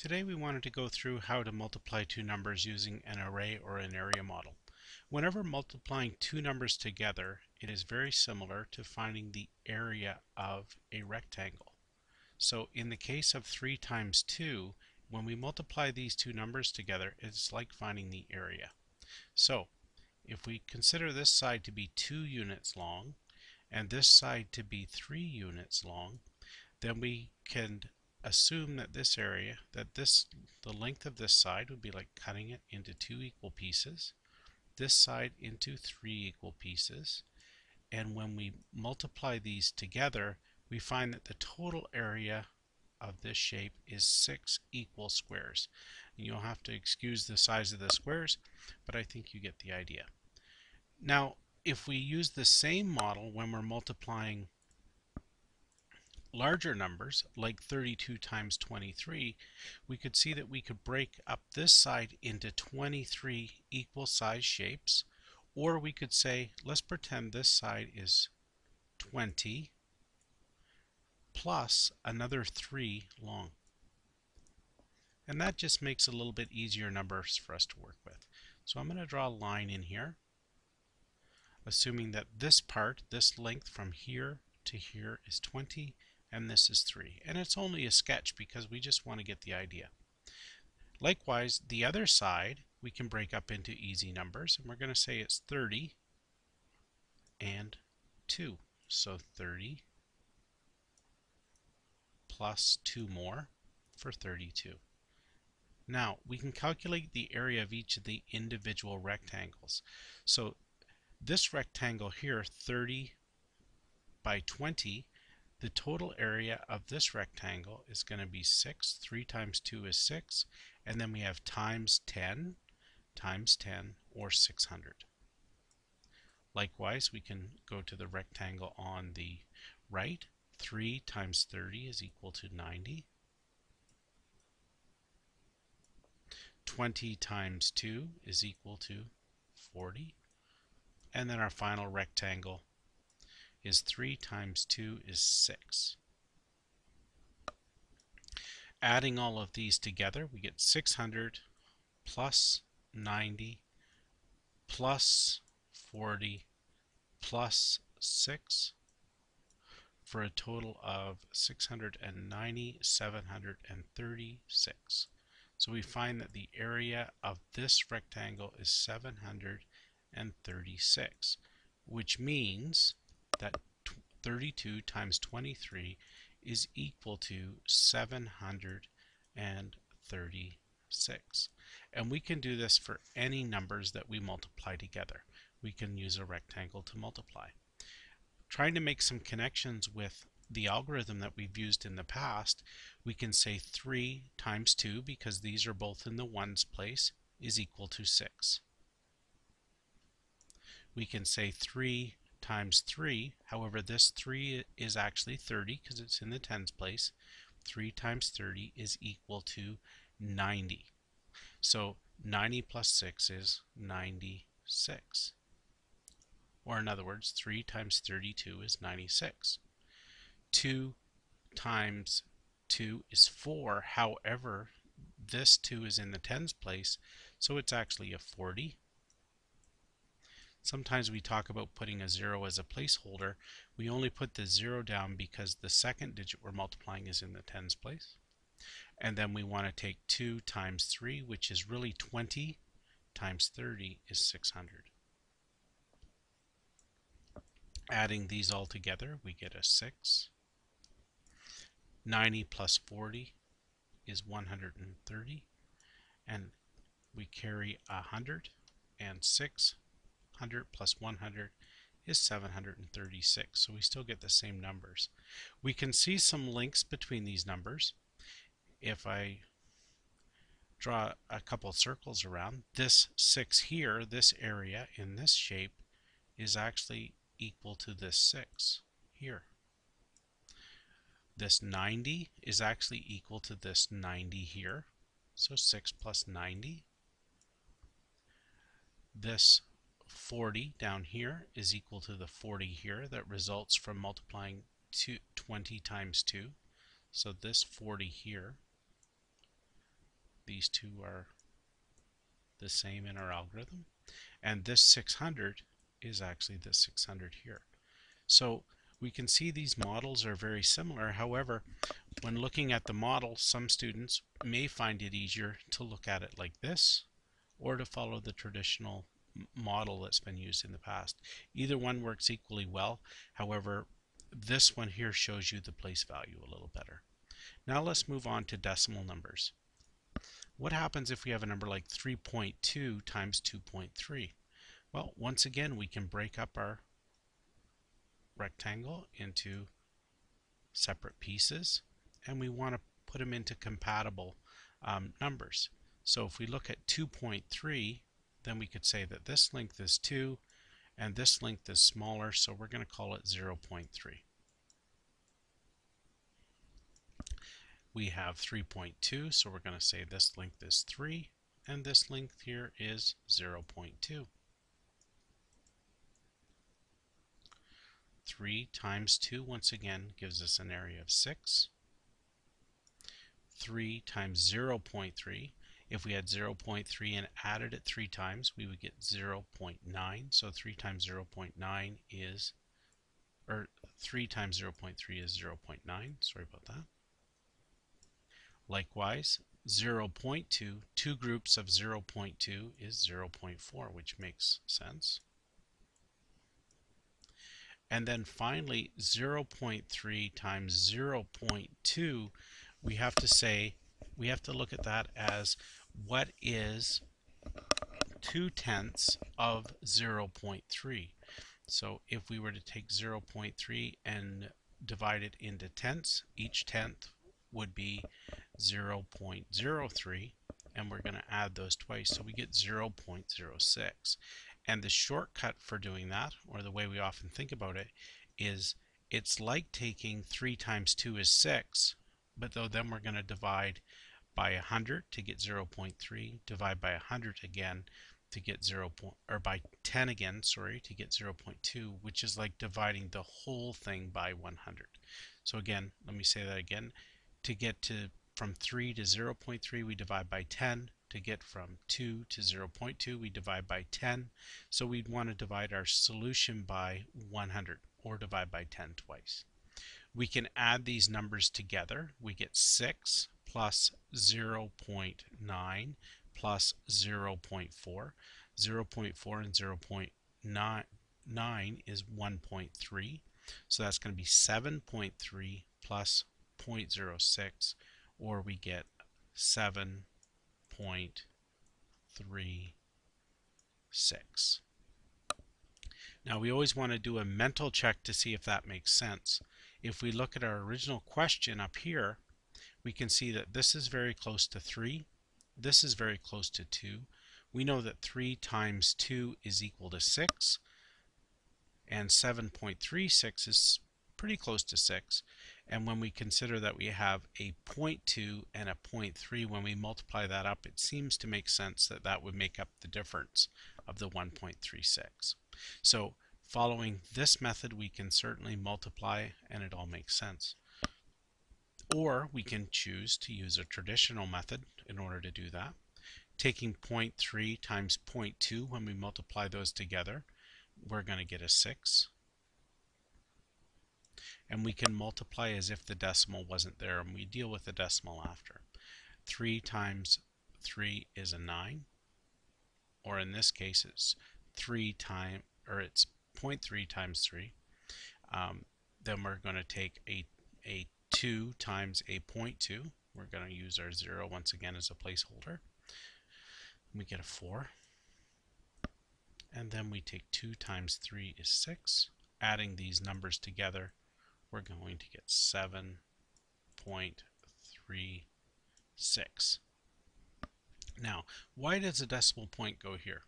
Today we wanted to go through how to multiply two numbers using an array or an area model. Whenever multiplying two numbers together, it is very similar to finding the area of a rectangle. So in the case of 3 times 2, when we multiply these two numbers together, it's like finding the area. So if we consider this side to be 2 units long and this side to be 3 units long, then we can assume that this area, that this, the length of this side would be like cutting it into two equal pieces, this side into three equal pieces, and when we multiply these together, we find that the total area of this shape is six equal squares. And you'll have to excuse the size of the squares, but I think you get the idea. Now, if we use the same model when we're multiplying larger numbers, like 32 times 23, we could see that we could break up this side into 23 equal size shapes, or we could say, let's pretend this side is 20 plus another 3 long. And that just makes a little bit easier numbers for us to work with. So I'm going to draw a line in here, assuming that this part, this length from here to here is 20 and this is 3. And it's only a sketch because we just want to get the idea. Likewise, the other side we can break up into easy numbers, and we're going to say it's 30 and 2. So 30 plus 2 more for 32. Now, we can calculate the area of each of the individual rectangles. So this rectangle here, 30 by 20, the total area of this rectangle is going to be 6. 3 times 2 is 6. And then we have times 10 times 10 or 600. Likewise, we can go to the rectangle on the right. 3 times 30 is equal to 90. 20 times 2 is equal to 40. And then our final rectangle is 3 times 2 is 6. Adding all of these together, we get 600 plus 90 plus 40 plus 6 for a total of 690, 736. So we find that the area of this rectangle is 736, which means that 32 times 23 is equal to 736. And we can do this for any numbers that we multiply together. We can use a rectangle to multiply. Trying to make some connections with the algorithm that we've used in the past, we can say 3 times 2, because these are both in the ones place, is equal to 6. We can say 3 times 3. However, this 3 is actually 30 because it's in the tens place. 3 times 30 is equal to 90. So 90 plus 6 is 96. Or in other words, 3 times 32 is 96. 2 times 2 is 4. However, this 2 is in the tens place, so it's actually a 40. Sometimes we talk about putting a zero as a placeholder. We only put the zero down because the second digit we're multiplying is in the tens place. And then we want to take 2 times 3, which is really 20 times 30 is 600. Adding these all together, we get a 6. 90 plus 40 is 130. And we carry 100 and 6 100 plus 100 is 736. So we still get the same numbers. We can see some links between these numbers. If I draw a couple circles around, this 6 here, this area in this shape, is actually equal to this 6 here. This 90 is actually equal to this 90 here. So 6 plus 90. This 40 down here is equal to the 40 here that results from multiplying two, 20 times 2. So this 40 here these two are the same in our algorithm. And this 600 is actually this 600 here. So we can see these models are very similar. However, when looking at the model, some students may find it easier to look at it like this or to follow the traditional model that's been used in the past. Either one works equally well. However, this one here shows you the place value a little better. Now let's move on to decimal numbers. What happens if we have a number like 3.2 times 2.3? Well, once again, we can break up our rectangle into separate pieces and we want to put them into compatible um, numbers. So if we look at 2.3 then we could say that this length is 2 and this length is smaller so we're going to call it 0.3. We have 3.2 so we're going to say this length is 3 and this length here is 0.2. 3 times 2 once again gives us an area of 6. 3 times 0.3, if we had 0.3 and added it 3 times, we would get 0.9. So 3 times 0.9 is, or 3 times 0.3 is 0.9. Sorry about that. Likewise, 0.2, two groups of 0.2 is 0.4, which makes sense. And then finally, 0.3 times 0.2, we have to say, we have to look at that as what is 2 tenths of 0.3. So if we were to take 0.3 and divide it into tenths, each tenth would be 0.03 and we're going to add those twice so we get 0.06 and the shortcut for doing that, or the way we often think about it, is it's like taking 3 times 2 is 6, but though then we're going to divide by 100 to get 0.3, divide by 100 again to get 0. or by 10 again, sorry, to get 0.2, which is like dividing the whole thing by 100. So again, let me say that again. To get to from 3 to 0.3, we divide by 10 to get from 2 to 0.2 we divide by 10 so we'd want to divide our solution by 100 or divide by 10 twice we can add these numbers together we get 6 plus 0.9 plus 0.4 0.4 and 0.9 is 1.3 so that's going to be 7.3 plus 0.06 or we get 7 0.36. Now we always want to do a mental check to see if that makes sense. If we look at our original question up here, we can see that this is very close to 3. This is very close to 2. We know that 3 times 2 is equal to 6. And 7.36 is pretty close to 6. And when we consider that we have a 0.2 and a 0.3, when we multiply that up, it seems to make sense that that would make up the difference of the 1.36. So following this method, we can certainly multiply and it all makes sense. Or we can choose to use a traditional method in order to do that. Taking 0.3 times 0.2, when we multiply those together, we're going to get a 6 and we can multiply as if the decimal wasn't there and we deal with the decimal after. 3 times 3 is a 9 or in this case it's 3 times or it's 0.3 times 3 um, then we're going to take a, a 2 times a 0.2 we're going to use our 0 once again as a placeholder we get a 4 and then we take 2 times 3 is 6 adding these numbers together we're going to get 7.36. Now, why does a decimal point go here?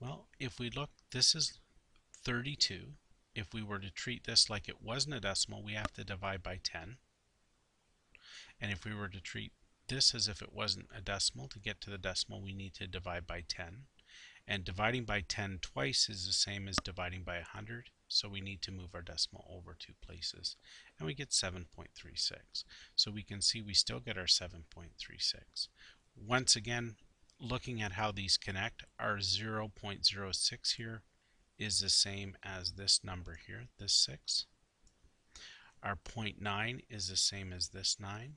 Well, if we look, this is 32. If we were to treat this like it wasn't a decimal, we have to divide by 10. And if we were to treat this as if it wasn't a decimal, to get to the decimal, we need to divide by 10. And dividing by 10 twice is the same as dividing by 100. So we need to move our decimal over two places and we get 7.36. So we can see we still get our 7.36. once again, looking at how these connect, our 0.06 here is the same as this number here, this 6. Our 0.9 is the same as this 9.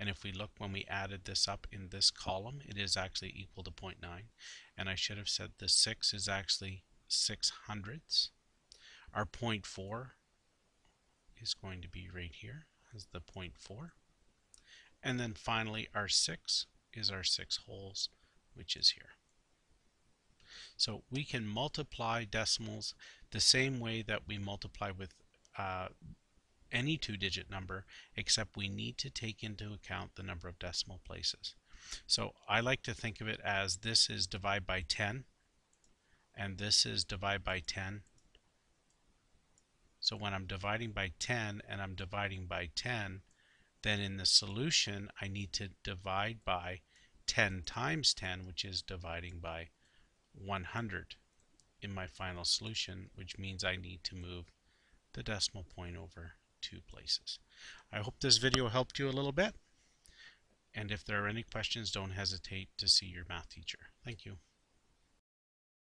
And if we look when we added this up in this column, it is actually equal to 0.9. And I should have said the 6 is actually 6 hundredths. Our 0.4 is going to be right here as the 0.4. And then finally our 6 is our 6 wholes, which is here. So we can multiply decimals the same way that we multiply with uh, any two-digit number, except we need to take into account the number of decimal places. So I like to think of it as this is divide by 10, and this is divide by 10. So when I'm dividing by 10 and I'm dividing by 10, then in the solution I need to divide by 10 times 10, which is dividing by 100 in my final solution, which means I need to move the decimal point over two places. I hope this video helped you a little bit. And if there are any questions, don't hesitate to see your math teacher. Thank you.